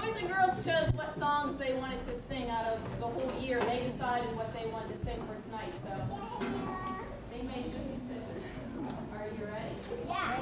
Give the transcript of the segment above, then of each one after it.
boys and girls chose what songs they wanted to sing out of the whole year. They decided what they wanted to sing first night. so they made good decisions. Are you ready? Yeah.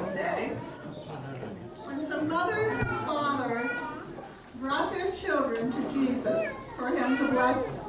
One day when some mothers and fathers brought their children to Jesus for him to bless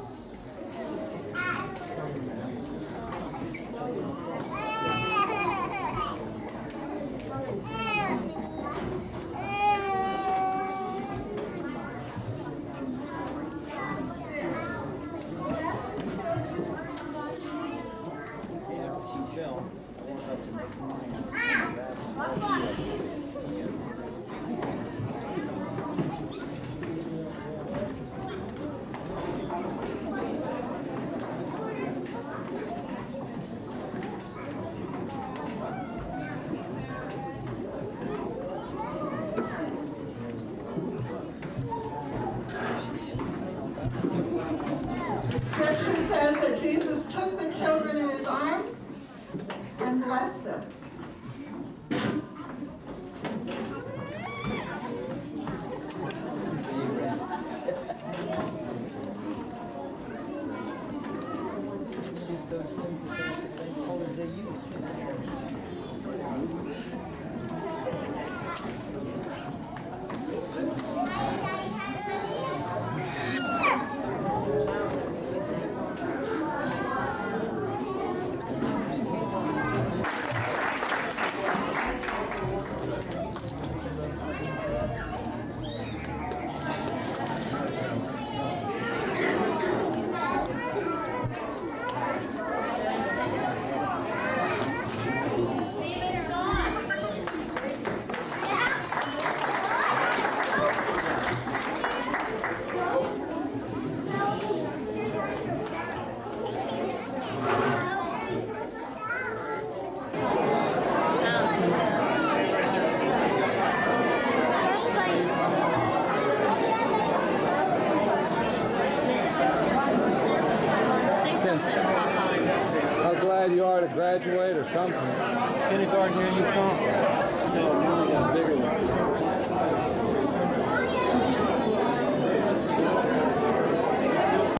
or something. Kindergarten here in Newcastle. So we got a bigger one.